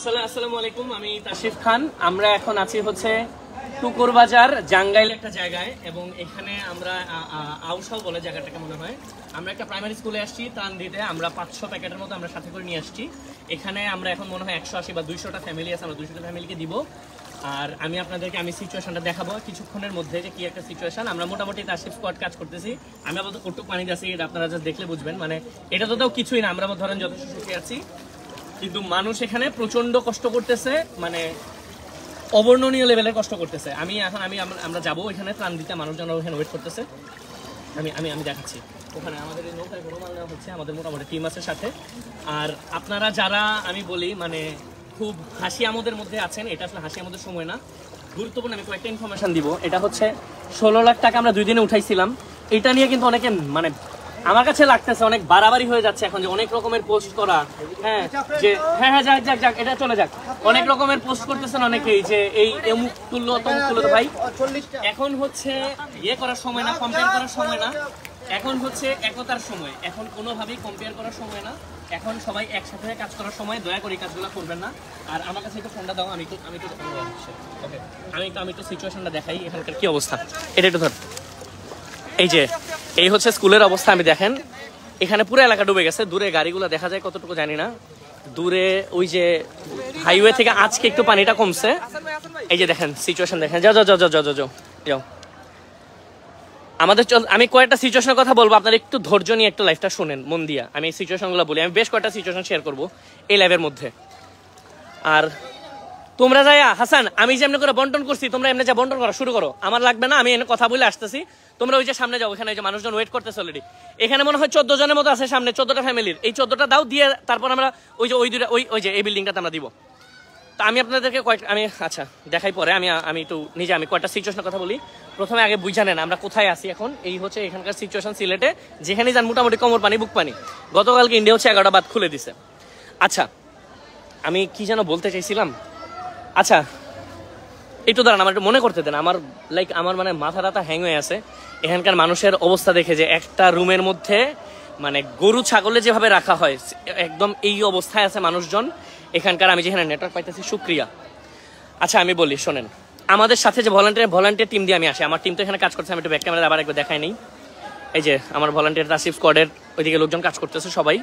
আসসালামু আলাইকুম, আমি তাশিফ খান। আমরা এখন আছি হচ্ছে টুকুর বাজার জাঙ্গাইল একটা জায়গায়, এবং এখানে আমরা আউসাও বলে জায়গাটাকে মনে হয়। আমরা একটা প্রাইমারি স্কুলে আসছি ত্রাণ দিতে আমরা পাঁচশো প্যাকেটের মতো আমরা সাথে করে নিয়ে আসছি। এখানে আমরা এখন মনে হয় একশো আশি বা দুইশোটা ফ্যামিলি আছে, আমরা দুইশোটা ফ্যামিলিকে দিব। আর আমি আপনাদেরকে, আমি সিচুয়েশনটা দেখাবো কিছুক্ষণের মধ্যে যে কি একটা সিচুয়েশন আমরা মোটামুটি তাশিফ স্কোয়াড কাজ করতেছি। আমি আপাতত কটুক পানি যাচ্ছি এটা আপনারা just দেখলে বুঝবেন। মানে এটা তো তাও কিছুই না, আমরা ধরেন যথেষ্ট সুখে আছি। কিন্তু মানুষ এখানে প্রচণ্ড কষ্ট করতেছে মানে অবর্ণনীয় লেভেলের কষ্ট করতেছে। আমি এখন আমি আমরা- যাব ওইখানে ত্রাণ দিতে মানুষজন ওখানে ওয়েট করতেছে। আমি আমি আমি দেখাচ্ছি। ওখানে আমাদের এই নৌকায় কোনো মাল নেওয়া হচ্ছে, আমাদের মোটামুটি টিম আছে সাথে। আর আপনারা যারা, আমি বলি মানে খুব হাসি আমাদের মধ্যে আছেন, এটা আসলে হাসি আমাদের সময় না। গুরুত্বপূর্ণ আমি কয়েকটা ইনফরমেশান দিব। এটা হচ্ছে ষোলো লাখ টাকা আমরা দুই দিনে উঠাইছিলাম। এটা নিয়ে কিন্তু অনেকে মানে আমার কাছে লাগতেছে অনেক বাড়াবাড়ি হয়ে যাচ্ছে এখন যে অনেক রকমের পোস্ট করা। হ্যাঁ হ্যাঁ হ্যাঁ যাক যাক যাক, এটা চলে যাক। অনেক রকমের পোস্ট করতেছেন অনেকেই যে এই এমুক তুল্য, তমুক তুল্য ভাই। এখন হচ্ছে ইয়ে করার সময় না কম্পেয়ার করার সময় না। এখন হচ্ছে একতার সময়। এখন কোনোভাবেই কম্পেয়ার করার সময় না। এখন সবাই একসাথে কাজ করার সময় দয়া করে এই কাজগুলো করবেন না। আর আমার কাছে একটু ফোনটা দাও, আমি একটু আমি একটু আমি একটু সিচুয়েশনটা দেখাই এখানকার কি অবস্থা। এটা একটু ধর। এই যে, এই হচ্ছে স্কুলের অবস্থা, আমি দেখেন। এখানে পুরো এলাকা ডুবে গেছে। দূরে গাড়িগুলো দেখা যায়, কতটুকু জানি না। দূরে ওই যে হাইওয়ে থেকে আজকে একটু পানিটা কমছে। এই যে দেখেন সিচুয়েশন দেখেন। যাও যাও যাও যাও যাও আমাদের যাও আমাদের আমি কয়েকটা সিচুয়েশনের কথা বলব। আপনার একটু ধৈর্য নিয়ে একটু লাইফটা শোনেন, মন দিয়া। আমি এই সিচুয়েশনগুলো বলি। আমি বেশ কয়েকটা সিচুয়েশন শেয়ার করব এই লাইভের মধ্যে। আর তোমরা যাইয়া, হাসান, আমি যে এমনি করে বন্টন করছি, তোমরা এমনি যা বন্টন করা, শুরু করো। আমার লাগবে না, আমি এনে কথা বলে আসতেছি। তোমরা ওই যে সামনে যাও, ওখানে ওই যে মানুষজন ওয়েট করতেছে অলরেডি এখানে মনে হয় চোদ্দ জনের মতো আছে সামনে, চোদ্দটা ফ্যামিলির এই চোদ্দটা দাও, দিয়ে তারপর আমরা ওই যে, ওই দুটা ওই ওই যে, এই বিল্ডিংটাতে আমরা দিব। তা আমি আপনাদেরকে কয়েক, আমি আচ্ছা দেখাই পরে, আমি আমি একটু নিজে, আমি কয়েকটা সিচুয়েশনের কথা বলি। প্রথমে আগে বুঝা নেন, আমরা কোথায় আছি এখন। এই হচ্ছে এখানকার সিচুয়েশন সিলেটে যেখানে যান, মোটামুটি কোমর পানি, বুক পানি। গতকালকে ইন্ডিয়া হচ্ছে এগারোটা বাদ খুলে দিছে। আচ্ছা আমি কি যেন বলতে চাইছিলাম? আচ্ছা একটু দাঁড়ান, আমার একটু মনে করতে দেন। আমার লাইক আমার মানে মাথা টাথা হ্যাং হয়ে আছে। এখানকার মানুষের অবস্থা দেখে যে একটা রুমের মধ্যে মানে গরু ছাগলে যেভাবে রাখা হয়, একদম এই অবস্থায় আছে মানুষজন। এখানকার আমি যেখানে নেটওয়ার্ক পাইতেছি, সুক্রিয়া। আচ্ছা আমি বলি, শোনেন। আমাদের সাথে যে ভলান্টিয়ার ভলান্টিয়ার টিম দিয়ে আমি আসি। আমার টিম তো এখানে কাজ করছে আমি একটু ব্যাক ক্যামেরা আবার একবার দেখাই নেই। এই যে, আমার ভলান্টিয়ার তাসিফ স্কোয়াডের ওইদিকে লোকজন কাজ করতেছে সবাই।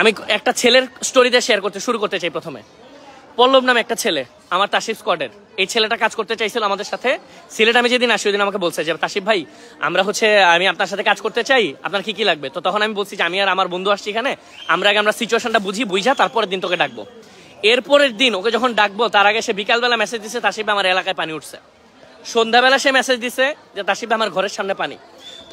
আমি একটা ছেলের স্টোরিতে শেয়ার করতে, শুরু করতে চাই প্রথমে। পল্লব নামে একটা ছেলে, আমার তাসিফ স্কোয়াডের এই ছেলেটা কাজ করতে চাইছিল আমাদের সাথে। সিলেট আমি যেদিন আসি ওই দিন আমাকে বলছে যে, তাসিফ ভাই, আমরা হচ্ছে, আমি আপনার সাথে কাজ করতে চাই, আপনার কি কি লাগবে? তো তখন আমি বলছি যে, আমি আর আমার বন্ধু আসছি এখানে, আমরা আগে আমরা সিচুয়েশনটা বুঝি বুঝা তারপরের দিন তোকে ডাকবো। এরপরের দিন ওকে যখন ডাকবো, তার আগে সে বিকালবেলা মেসেজ দিছে, তাসিফ আমার এলাকায় পানি উঠছে। সন্ধ্যাবেলা সে মেসেজ দিছে যে, তাসিফ আমার ঘরের সামনে পানি।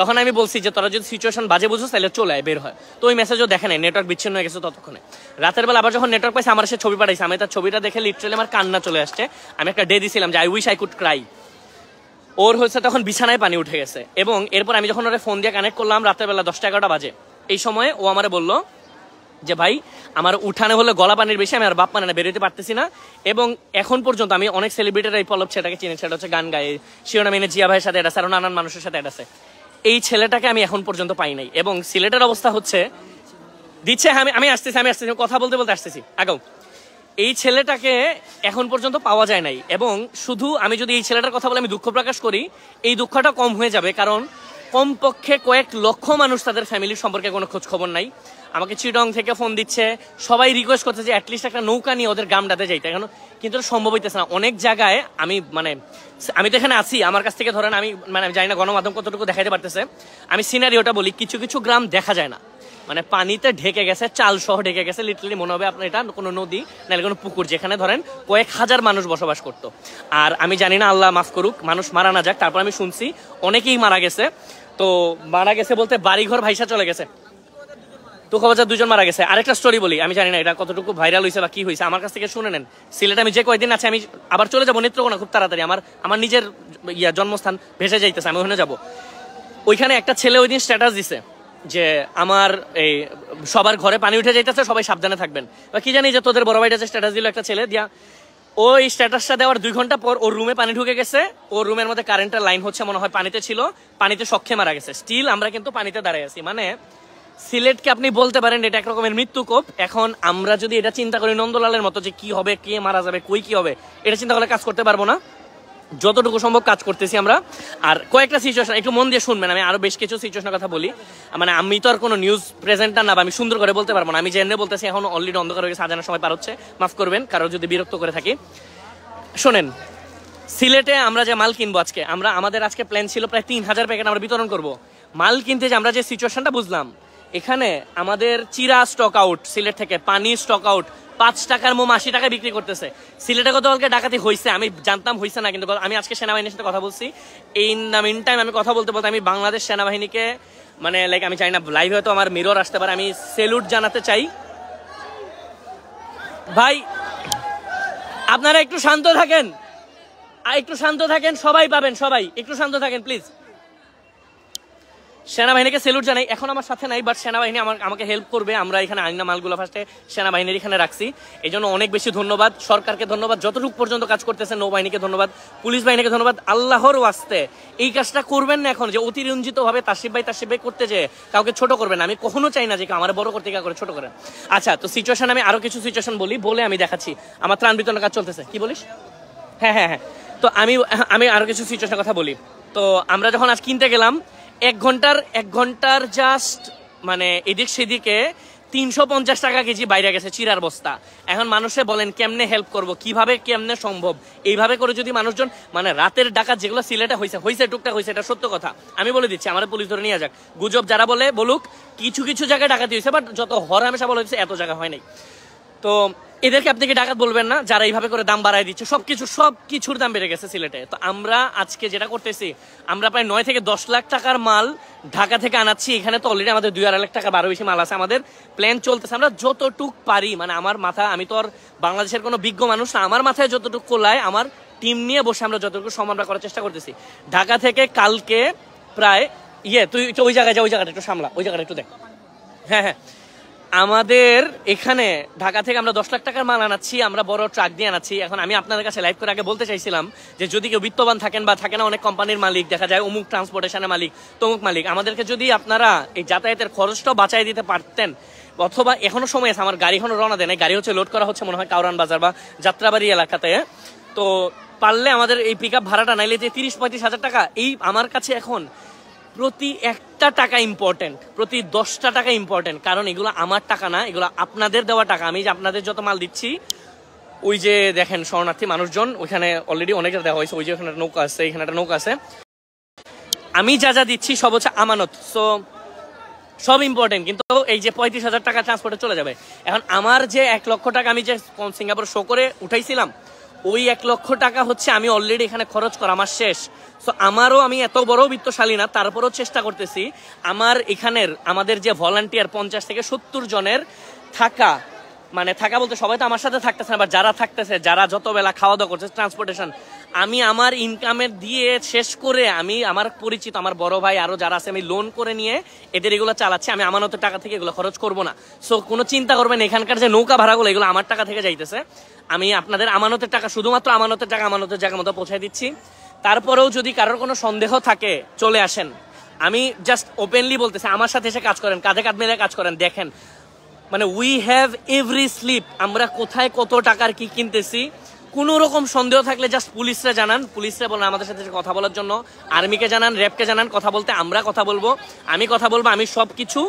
তখন আমি বলছি যে, তোরা যদি সিচুয়েশন বাজে বুঝো তাহলে চলে আয়, বের হয় তো ওই মেসেজও দেখে নাই নেটওয়ার্ক বিচ্ছিন্ন হয়ে গেছে ততক্ষণে। রাতের বেলা আবার যখন নেটওয়ার্ক পাইছে, আমার সে ছবি পাঠাইছে। আমি তার ছবিটা দেখে লিটারালি আমার কান্না চলে আসছে। আমি একটা ডে দিছিলাম যে I wish I could cry ওর হচ্ছে তখন বিছানায় পানি উঠে গেছে। এবং এরপর আমি যখন ওরা ফোন দিয়ে কানেক্ট করলাম, রাতের বেলা দশটা এগারোটা বাজে। এই সময়ে ও আমারে বলল যে, ভাই, আমার উঠানে হলে গলা পানির বেশি, আমি আর বাপ মানে বেরোতে পারতেছি না। এবং এখন পর্যন্ত আমি অনেক সেলিব্রিটির এই পলব ছেলেটাকে চিনি সেটা হচ্ছে গান গায়ে। শিরোনামিনে জিয়া ভাইয়ের সাথে এটা আরও নানান মানুষের সাথে এটা আছে। এই ছেলেটাকে আমি এখন পর্যন্ত পাই নাই। এবং সিলেটের অবস্থা হচ্ছে দিচ্ছে হ্যাঁ, আমি আমি আসতেছি আমি আসতেছি কথা বলতে বলতে আসতেছি। আগাও এই ছেলেটাকে এখন পর্যন্ত পাওয়া যায় নাই। এবং শুধু আমি যদি এই ছেলেটার কথা বলে আমি দুঃখ প্রকাশ করি এই দুঃখটা কম হয়ে যাবে। কারণ কমপক্ষে কয়েক লক্ষ মানুষ তাদের ফ্যামিলির সম্পর্কে কোনো খোঁজ খবর নাই। আমাকে চিডং থেকে ফোন দিচ্ছে। সবাই রিকোয়েস্ট করছে যে অ্যাটলিস্ট একটা নৌকা নিয়ে ওদের গামডাতে যাইতে। এখন কিন্তু সম্ভব হইতেছে না। অনেক জায়গায় আমি মানে আমি তো এখানে আছি। আমার কাছ থেকে ধরেন আমি মানে জানি না গণমাধ্যম কতটুকু দেখাইতে পারতেছে। আমি সিনারিওটা বলি, কিছু কিছু গ্রাম দেখা যায় না। মানে পানিতে ঢেকে গেছে, চাল সহ ঢেকে গেছে লিটারালি মনে হবে আপনার এটা কোনো নদী, নাহলে কোনো পুকুর, যেখানে ধরেন কয়েক হাজার মানুষ বসবাস করতো। আর আমি জানি না, আল্লাহ মাফ করুক, মানুষ মারা না যাক। তারপর আমি শুনছি, অনেকেই মারা গেছে। তো মারা গেছে বলতে বাড়িঘর ভাইসা চলে গেছে। তো খবর দুজন মারা গেছে। আরেকটা স্টোরি বলি, আমি জানি না এটা কতটুকু ভাইরাল হয়েছে বা কি হয়েছে আমার কাছ থেকে শুনে নেন। সিলেটে আমি যে কয়দিন আছে, আমি আবার চলে যাব নেত্রকোনা খুব তাড়াতাড়ি, আমার আমার নিজের ইয়া জন্মস্থান ভেসে যাইতেছে, আমি ওখানে যাব। ওইখানে একটা ছেলে ওই দিন স্ট্যাটাস দিছে, যে আমার এই সবার ঘরে পানি উঠে যাইতেছে, সবাই সাবধানে থাকবেন। বা কি জানি যে তোদের বড় ভাইটা যে স্ট্যাটাস দিল একটা ছেলে, দিয়া ওই স্ট্যাটাসটা দেওয়ার দুই ঘণ্টা পর ওর রুমে পানি ঢুকে গেছে, ওর রুমের মধ্যে কারেন্টের লাইন হচ্ছে, মনে হয় পানিতে ছিল, পানিতে শখে মারা গেছে। স্টিল আমরা কিন্তু পানিতে দাঁড়ায় আছি মানে সিলেটকে আপনি বলতে পারেন এটা একরকমের মৃত্যুকোপ এখন আমরা যদি এটা চিন্তা করি নন্দলালের মতো যে কি হবে, কে মারা যাবে, কই কি হবে, এটা চিন্তা করলে কাজ করতে পারব না। যতটুকু সম্ভব কাজ করতেছি আমরা। আর কয়েকটা সিচুয়েশন একটু মন দিয়ে শুনবেন, আমি আরও বেশ কিছু সিচুয়েশনের কথা বলি। মানে আমি তো আর কোনো নিউজ প্রেজেন্টার না আমি সুন্দর করে বলতে পারব না। আমি জেনে বলতেছি, এখন অলরেডি অন্ধকার হয়ে সাজানোর সময় পার হচ্ছে। মাফ করবেন, কারও যদি বিরক্ত করে থাকি। শোনেন, সিলেটে আমরা যে মাল কিনবো আজকে, আমরা, আমাদের আজকে প্ল্যান ছিল প্রায় তিন হাজার প্যাকেট আমরা বিতরণ করব। মাল কিনতে যে আমরা যে সিচুয়েশনটা বুঝলাম এখানে আমাদের চিরা স্টক আউট সিলেট থেকে পানি স্টক আউট পাঁচ টাকার মোম আশি টাকায় বিক্রি করতেছে। সিলেটে গতকালকে ডাকাতি হয়েছে আমি জানতাম হয়েছে না, কিন্তু আমি আজকে সেনাবাহিনীর সাথে কথা বলছি। দ্য মিন টাইম আমি কথা বলতে বলতে আমি বাংলাদেশ সেনাবাহিনীকে মানে লাইক আমি চাই না লাইভ হয়তো আমার মিরর আসতে পারে, আমি সেলুট জানাতে চাই। ভাই, আপনারা একটু শান্ত থাকেন। আর একটু শান্ত থাকেন, সবাই পাবেন, সবাই। একটু শান্ত থাকেন প্লিজ সেনাবাহিনীকে সেলুট জানাই। এখন আমার সাথে নাই বাট সেনাবাহিনী আমার আমাকে হেল্প করবে। আমরা এখানে আইনা মালগুলো ফার্স্টে সেনাবাহিনীর এখানে রাখছি। এই জন্য অনেক বেশি ধন্যবাদ। সরকারকে ধন্যবাদ। যতটুকু পর্যন্ত কাজ করতেছে নৌবাহিনীকে ধন্যবাদ। পুলিশ বাহিনীকে ধন্যবাদ। আল্লাহর ওয়াস্তে এই কাজটা করবেন না এখন যে অতিরঞ্জিত ভাবে তাসিফ ভাই তাসিফ ভাই করতে যে কাউকে ছোট করবেন। আমি কখনো চাই না যে আমার বড় করতে করে ছোট করেন আচ্ছা তো সিচুয়েশন আমি আরও কিছু সিচুয়েশন বলি। বলে আমি দেখাচ্ছি। আমার ত্রাণ বিতরণের কাজ চলতেছে। কি বলিস? হ্যাঁ হ্যাঁ হ্যাঁ। তো আমি আমি আরও কিছু সিচুয়েশনের কথা বলি। তো আমরা যখন আজ কিনতে গেলাম এক ঘণ্টার এক ঘণ্টার জাস্ট মানে এদিক সেদিকে তিনশো পঞ্চাশ টাকা কেজি বাইরে গেছে চিরার বস্তা। এখন মানুষে বলেন, কেমনে হেল্প করব? কীভাবে, কেমনে সম্ভব? এইভাবে করে যদি মানুষজন মানে রাতের ডাকাত যেগুলো সিলেটে হয়েছে হয়েছে টুকটাক হয়েছে এটা সত্য কথা। আমি বলে দিচ্ছি, আমার পুলিশ ধরে নিয়ে যাক। গুজব যারা বলে বলুক, কিছু কিছু জায়গায় ডাকাতি হয়েছে বাট যত হর হামেশা বলে দিচ্ছে এত জায়গা হয় নাই। তো এদেরকে আপনি কি ডাকাত বলবেন না? যারা এইভাবে করে দাম বাড়ায় দিচ্ছে, সবকিছু সব কিছুর দাম বেড়ে গেছে সিলেটে। তো আমরা আজকে যেটা করতেছি, আমরা প্রায় নয় থেকে দশ লাখ টাকার মাল ঢাকা থেকে আনাচ্ছি। এখানে তো অলরেডি আমাদের দুই আড়াই লাখ টাকা বারো বেশি মাল আছে। আমাদের প্ল্যান চলতেছে। আমরা যতটুক পারি মানে আমার মাথা, আমি তো আর বাংলাদেশের কোনো বিজ্ঞ মানুষ না, আমার মাথায় যতটুকু কোলায়, আমার টিম নিয়ে বসে আমরা যতটুকু সমানরা করার চেষ্টা করতেছি। ঢাকা থেকে কালকে প্রায় ইয়ে তুই ওই জায়গায় যা, ওই জায়গাটা একটু সামলা, ওই জায়গাটা একটু দেখ। হ্যাঁ হ্যাঁ। আমাদের এখানে ঢাকা থেকে আমরা দশ লাখ টাকার মাল আনাচ্ছি, আমরা বড় ট্রাক দিয়ে আনাচ্ছি এখন আমি আপনাদের কাছে লাইভ করে আগে বলতে চাইছিলাম যে যদি কেউ বিত্তবান থাকেন বা থাকে না অনেক কোম্পানির মালিক, দেখা যায় অমুক ট্রান্সপোর্টেশনের মালিক, তমুক মালিক, আমাদেরকে যদি আপনারা এই যাতায়াতের খরচটাও বাঁচাই দিতে পারতেন, অথবা এখনও সময় আছে, আমার গাড়ি এখনও রওনা দেয় নাই। গাড়ি হচ্ছে লোড করা হচ্ছে মনে হয় কাউরান বাজার বা যাত্রাবাড়ি এলাকাতে তো পারলে আমাদের এই পিক ভাড়াটা নাইলে যে তিরিশ পঁয়ত্রিশ হাজার টাকা, এই আমার কাছে এখন প্রতি একটা টাকা ইম্পর্টেন্ট প্রতি দশটা টাকা ইম্পর্টেন্ট কারণ এগুলো আমার টাকা না, এগুলো আপনাদের দেওয়া টাকা। আমি যে আপনাদের যত মাল দিচ্ছি, ওই যে দেখেন শরণার্থী মানুষজন, ওইখানে অলরেডি অনেকটা দেওয়া হয়েছে। ওই যে ওখানে নৌকা আছে, এখানে একটা নৌকা আছে। আমি যা যা দিচ্ছি সব হচ্ছে আমানত। সো সব ইম্পর্টেন্ট কিন্তু এই যে পঁয়ত্রিশ হাজার টাকা ট্রান্সপোর্টে চলে যাবে। এখন আমার যে এক লক্ষ টাকা আমি যে সিঙ্গাপুর শো করে উঠাইছিলাম ওই এক লক্ষ টাকা হচ্ছে আমি অলরেডি এখানে খরচ করা, আমার শেষ। সো আমারও আমি এত বড় বিত্তশালী না, তারপরও চেষ্টা করতেছি। আমার এখানের, আমাদের যে ভলান্টিয়ার পঞ্চাশ থেকে সত্তর জনের থাকা মানে থাকা বলতে সবাই তো আমার সাথে থাকতেছে না বা যারা থাকতেছে, যারা যত বেলা খাওয়া দাওয়া করছে ট্রান্সপোর্টেশন আমি আমার ইনকামের দিয়ে শেষ করে আমি আমার পরিচিত, আমার বড় ভাই আরও যারা আছে, আমি লোন করে নিয়ে এদের এগুলো চালাচ্ছি। আমি আমানতের টাকা থেকে এগুলো খরচ করব না। সো কোনো চিন্তা করবেন এখানকার যে নৌকা ভাড়াগুলো, এগুলো আমার টাকা থেকে যাইতেছে। আমি আপনাদের আমানতের টাকা, শুধুমাত্র আমানতের টাকা, আমানতের জায়গা মতো পৌঁছায় দিচ্ছি। তারপরেও যদি কারোর কোনো সন্দেহ থাকে, চলে আসেন। আমি জাস্ট ওপেনলি বলতেছি, আমার সাথে এসে কাজ করেন, কাঁধে কাঁধ মিলে কাজ করেন, দেখেন। মানে উই হ্যাভ এভরি স্লিপ আমরা কোথায় কত টাকার কি কিনতেছি কোনো রকম সন্দেহ থাকলে জাস্ট পুলিশরা জানান। পুলিশরা বলেন আমাদের সাথে কথা বলার জন্য। আর্মিকে জানান, র্যাবকে জানান, কথা বলতে আমরা কথা বলব। আমি কথা বলব, আমি সব কিছু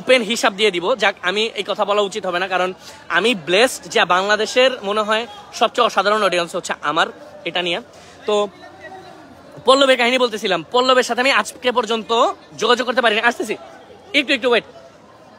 ওপেন হিসাব দিয়ে দিব। যাক, আমি এই কথা বলা উচিত হবে না, কারণ আমি ব্লেসড যা বাংলাদেশের মনে হয় সবচেয়ে অসাধারণ অডিয়েন্স হচ্ছে আমার, এটা নিয়ে। তো পল্লবের কাহিনী বলতেছিলাম। পল্লবের সাথে আমি আজকে পর্যন্ত যোগাযোগ করতে পারিনি। আসতেছি। একটু একটু ওয়েট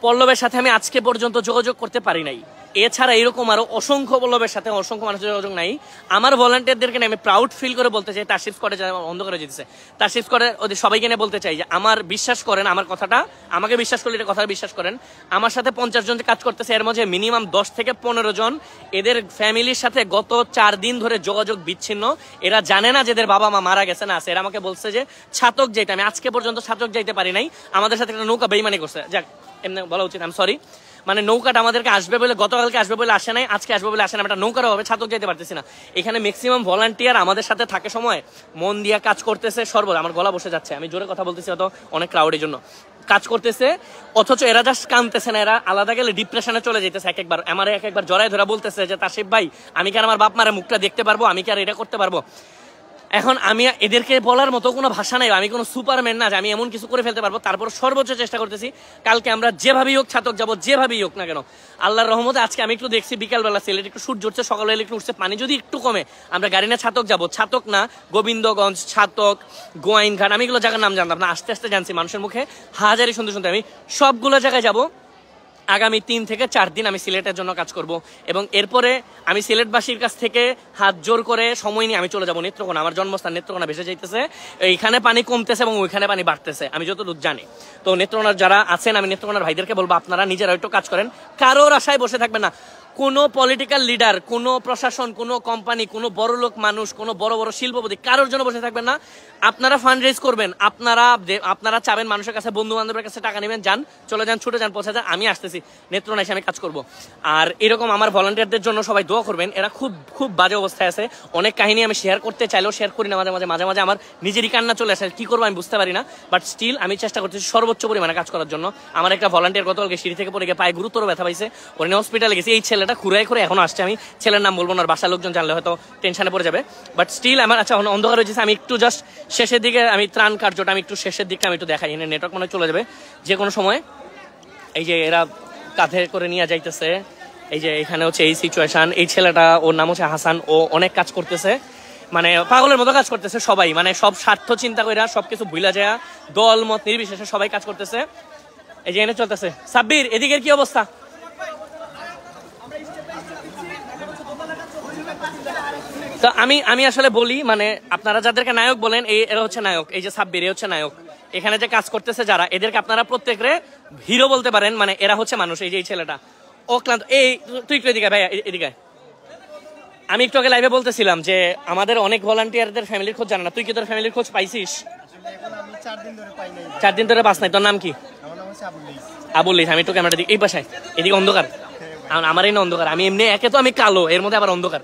পল্লবের সাথে আমি আজকে পর্যন্ত যোগাযোগ করতে পারি নাই। এছাড়া এরকম আরও অসংখ্য পল্লবের সাথে অসংখ্য মানুষের যোগাযোগ নাই। আমার ভলান্টিয়ারদেরকে আমি প্রাউড ফিল করে বলতে চাই তার করে অন্ধ করে যেতেছে তার করে ওদের সবাইকে নিয়ে বলতে চাই যে, আমার বিশ্বাস করেন আমার কথাটা, আমাকে বিশ্বাস করলে এটা কথা বিশ্বাস করেন। আমার সাথে পঞ্চাশ জন কাজ করতেছে, এর মধ্যে মিনিমাম দশ থেকে পনেরো জন। এদের ফ্যামিলির সাথে গত চার দিন ধরে যোগাযোগ বিচ্ছিন্ন। এরা জানে না যে এদের বাবা মা মারা গেছে না এরা আমাকে বলছে যে, ছাতক যেতে, আমি আজকে পর্যন্ত ছাতক যাইতে পারি নাই। আমাদের সাথে একটা নৌকা বেইমানি করছে। যাক, এমনি বলা উচিত আমি সরি মানে নৌকাটা আমাদেরকে আসবে বলে, গতকালকে আসবে বলে আসে নাই, আজকে আসবে বলে আসে না একটা নৌকার হবে ছাতক যেতে পারতেছি না। এখানে ম্যাক্সিমাম ভলান্টিয়ার আমাদের সাথে থাকে সময়, মন দিয়া কাজ করতেছে সর্বদা আমার গলা বসে যাচ্ছে, আমি জোরে কথা বলতেছি হয়তো অনেক ক্রাউডের জন্য। কাজ করতেছে, অথচ এরা জাস্ট কানতেছে না, এরা আলাদা গেলে ডিপ্রেশনে চলে যেতেছে এক একবার। আমার এক একবার জড়াই ধরা বলতেছে যে, তাসিফ ভাই, আমি কি আর আমার বাপ মারের মুখটা দেখতে পারব? আমি কি আর এটা করতে পারব? এখন আমি এদেরকে বলার মতো কোনো ভাষা নাই, আমি কোনো সুপারম্যান না যে আমি এমন কিছু করে ফেলতে পারব। তারপর সর্বোচ্চ চেষ্টা করতেছি, কালকে আমরা যেভাবেই হোক ছাতক যাব, যেভাবেই হোক না কেন। আল্লাহর রহমতে আজকে আমি একটু দেখছি, বিকালবেলা সিলেট একটু সূর্য উঠছে, সকালবেলা একটু উঠছে, পানি যদি একটু কমে, আমরা গাড়ি না ছাতক যাব। ছাতক না, গোবিন্দগঞ্জ, ছাতক, গোয়াইনঘাট, আমি এগুলো জায়গার নাম জানতাম না, আস্তে আস্তে জানছি মানুষের মুখে হাজারি শুনতে শুনতে আমি সবগুলো জায়গায় যাব। আগামী তিন থেকে চার দিন আমি সিলেটের জন্য কাজ করব। এবং এরপরে আমি সিলেটবাসীর কাছ থেকে হাত জোর করে সময় নিয়ে আমি চলে যাব নেত্রকোনা। আমার জন্মস্থান নেত্রকোনা ভেসে যাইতেছে। এইখানে পানি কমতেছে এবং ওইখানে পানি বাড়তেছে। আমি যতদূর জানি। তো নেত্রকোনার যারা আছেন, আমি নেত্রকোনার ভাইদেরকে বলব, আপনারা নিজেরা একটু কাজ করেন। কারোর আশায় বসে থাকবেন না। কোনো পলিটিক্যাল লিডার কোনো প্রশাসন, কোনো কোম্পানি কোনো বড় লোক মানুষ, কোনো বড় বড় শিল্পপতি কারোর জন্য বসে থাকবেন না। আপনারা ফান্ড রেজ করবেন। আপনারা আপনারা চাবেন মানুষের কাছে বন্ধু বান্ধবের কাছে টাকা নেবেন। যান, চলে যান, ছুটে যান, পৌঁছে যান। আমি আসতেছি। নেত্রনা এসে আমি কাজ করব। আর এরকম আমার ভলান্টিয়ারদের জন্য সবাই দোয়া করবেন। এরা খুব খুব বাজে অবস্থায় আছে। অনেক কাহিনী আমি শেয়ার করতে চাইলেও শেয়ার করি না। মাঝে মাঝে মাঝে মাঝে আমার নিজেরই কান্না চলে আসে। কি করব আমি বুঝতে পারি না। বাট স্টিল আমি চেষ্টা করতেছি সর্বোচ্চ পরিমাণে কাজ করার জন্য। আমার একটা ভলান্টিয়ার গতকালকে সিঁড়ি থেকে পড়ে গিয়ে পায়ে গুরুতর ব্যথা পাইছে। ওখানে হসপিটালে গেছি। এই ছেলেটা খুঁড়াই করে এখন আসছে। আমি ছেলের নাম বলব না বাসার লোকজন জানলে হয়তো টেনশনে পড়ে যাবে। বাট স্টিল আমার আচ্ছা অন্ধকার হয়েছে আমি একটু জাস্ট শেষের দিকে, আমি ত্রাণ কার্যটা আমি একটু শেষের দিকটা আমি একটু দেখাই। এনে নেটওয়ার্ক মনে চলে যাবে। যে কোনো সময় এই যে এরা কাঁধে করে নিয়ে যাইতেছে, এই যে এখানে হচ্ছে এই সিচুয়েশন এই ছেলেটা, ওর নাম হচ্ছে হাসান, ও অনেক কাজ করতেছে। মানে পাগলের মতো কাজ করতেছে সবাই মানে সব স্বার্থ চিন্তা করে সবকিছু ভুলা যায় দল, মত, নির্বিশেষে সবাই কাজ করতেছে। এই যে এনে চলতেছে। সাব্বির, এদিকের কি অবস্থা? তো আমি আমি আসলে বলি মানে আপনারা যাদেরকে নায়ক বলেন, এই এরা হচ্ছে নায়ক, এই যে সাব্বির হচ্ছে নায়ক। এখানে যে কাজ করতেছে যারা, এদেরকে আপনারা প্রত্যেকরে হিরো বলতে পারেন মানে এরা হচ্ছে মানুষ, এই যে এই ছেলেটা। অক্লান্ত এই, তুই একটু এদিকে ভাই এদিকে আমি একটু আগে লাইভে বলতেছিলাম যে, আমাদের অনেক ভলান্টিয়ারদের ফ্যামিলির খোঁজ জানা না, তুই কি তোর ফ্যামিলির খোঁজ পাইছিস? চার দিন ধরে পাই নাই, তোর নাম কি? আমার আবুল আমি একটু ক্যামেরা দিই এই পাশায় এদিকে অন্ধকার। আর এই না অন্ধকার, আমি এমনি একে তো আমি কালো, এর মধ্যে আবার অন্ধকার।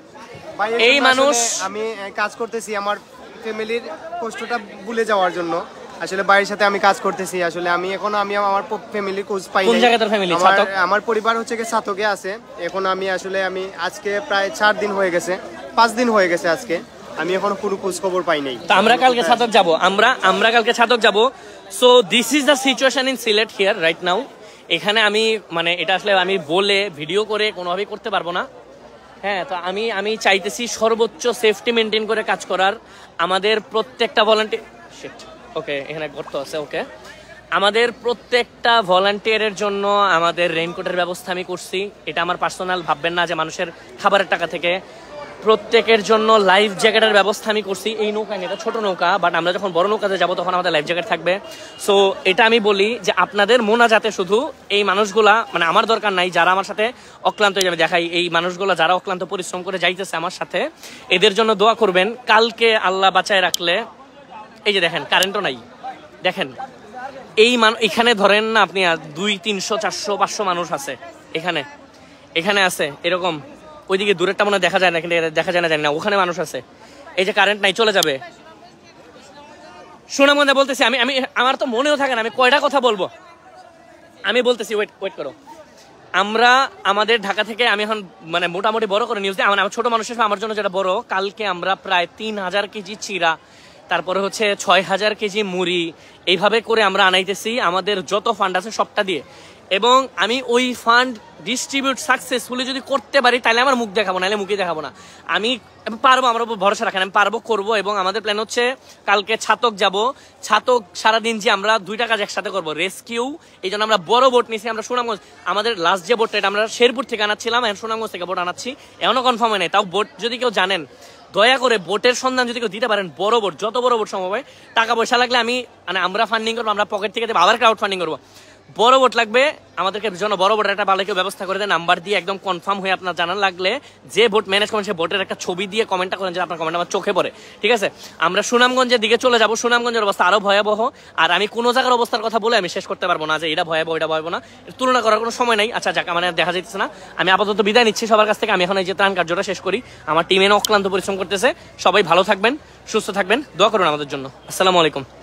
এই মানুষ- আমি কাজ করতেছি আমার ফ্যামিলির কষ্টটা ভুলে যাওয়ার জন্য। আসলে বাড়ির সাথে আমি কাজ করতেছি। আসলে আমি এখন আমি আমার ফ্যামিলির খোঁজ পাই কোন। জায়গায় তোর? আমার- ছাতক? আমার পরিবার হচ্ছে কি ছাতকে আছে। এখন আমি আসলে আমি আজকে প্রায় চার দিন হয়ে গেছে। পাঁচ দিন হয়ে গেছে আজকে। আমি এখন কোনো খোঁজ খবর পাই নাই। তো আমরা কালকে ছাতক যাব। আমরা আমরা কালকে ছাতক যাব। So this is the situation in Sylhet here right now এখানে আমি মানে এটা আসলে আমি বলে ভিডিও করে কোনোভাবেই করতে পারব না। হ্যাঁ তো আমি আমি চাইতেছি সর্বোচ্চ সেফটি মেনটেন করে কাজ করার। আমাদের প্রত্যেকটা ভলান্টিয়ার ওকে এখানে গর্ত আছে ওকে আমাদের প্রত্যেকটা ভলান্টিয়ারের জন্য আমাদের রেইনকোটের ব্যবস্থা আমি করছি। এটা আমার পার্সোনাল ভাববেন না যে মানুষের খাবারের টাকা থেকে। প্রত্যেকের জন্য লাইফ জ্যাকেটের ব্যবস্থা আমি করছি। এই নৌকা এটা ছোট নৌকা বাট আমরা যখন বড় নৌকাতে যাব, তখন আমাদের লাইফ জ্যাকেট থাকবে। সো এটা আমি বলি যে আপনাদের মোনা যাতে শুধু এই মানুষগুলা মানে আমার দরকার নাই, যারা আমার সাথে অক্লান্ত হয়ে যাবে। দেখাই, এই মানুষগুলা যারা অক্লান্ত পরিশ্রম করে যাইতেছে আমার সাথে, এদের জন্য দোয়া করবেন, কালকে আল্লাহ বাঁচায় রাখলে, এই যে দেখেন কারেন্টও নাই। দেখেন, এই মান, এখানে ধরেন না আপনি দুই, তিনশো, চারশো, পাঁচশো মানুষ আছে। এখানে এখানে আছে, এরকম। ওইদিকে দূরেরটা মনে দেখা যায় না, কিন্তু দেখা যায় না, জানি না। ওখানে মানুষ আছে। এই যে কারেন্ট নাই, চলে যাবে। শোনা মনে বলতেছি, আমি আমি, আমার তো মনেও থাকে না, আমি কয়টা কথা বলব? আমি বলতেছি ওয়েট ওয়েট করো। আমরা, আমাদের ঢাকা থেকে আমি এখন মানে মোটামুটি বড় করে নিউজ দিই। আমার ছোট মানুষের আমার জন্য যেটা বড়, কালকে আমরা প্রায় তিন হাজার কেজি চিরা, তারপরে হচ্ছে ছয় হাজার কেজি মুড়ি, এইভাবে করে আমরা আনাইতেছি। আমাদের যত ফান্ড আছে সবটা দিয়ে। এবং আমি ওই ফান্ড ডিস্ট্রিবিউট সাকসেসফুলি যদি করতে পারি, তাহলে আমার মুখ দেখাবো, নাহলে মুখে দেখাবো না। আমি পারব, আমার উপর ভরসা রাখেন, আমি পারব, করব এবং আমাদের প্ল্যান হচ্ছে কালকে ছাতক যাব। ছাতক সারাদিন যে আমরা দুইটা কাজ একসাথে করব রেস্কিউ এই জন্য আমরা বড় বোট নিয়েছি আমরা সুনামগঞ্জ। আমাদের লাস্ট যে বোটটা এটা আমরা শেরপুর থেকে আনাচ্ছিলাম, এখন সুনামগঞ্জ থেকে বোট আনাচ্ছি। এমনও কনফার্ম হয় নাই, তাও বোট যদি কেউ জানেন, দয়া করে বোটের সন্ধান যদি কেউ দিতে পারেন, বড় বোট যত বড় বোট সম্ভব হয়, টাকা পয়সা লাগলে আমি মানে আমরা ফান্ডিং করব, আমরা পকেট থেকে আবার ক্রাউড ফান্ডিং করব। বড় বোট লাগবে, আমাদেরকে জন্য বড় বোটের একটা ভালো ব্যবস্থা করে দেন নাম্বার দিয়ে একদম কনফার্ম হয়ে আপনার জানার লাগলে, যে বোট ম্যানেজ করেন সে বোটের একটা ছবি দিয়ে কমেন্টটা করেন যে আপনার কমেন্ট আমার চোখে পড়ে। ঠিক আছে? আমরা সুনামগঞ্জের দিকে চলে যাব। সুনামগঞ্জের অবস্থা আরও ভয়াবহ। আর আমি কোনো জায়গার অবস্থার কথা বলে আমি শেষ করতে পারব না যে এটা ভয়াবহ এটা ভয়াবহ না। তুলনা করার কোনো সময় নাই। আচ্ছা যাক মানে দেখা যাইতেছে না। আমি আপাতত বিদায় নিচ্ছি সবার কাছ থেকে। আমি এখন এই যে ত্রাণ কার্যটা শেষ করি। আমার টিমে অক্লান্ত পরিশ্রম করতেছে। সবাই ভালো থাকবেন, সুস্থ থাকবেন। দোয়া করুন আমাদের জন্য। আসসালামু আলাইকুম।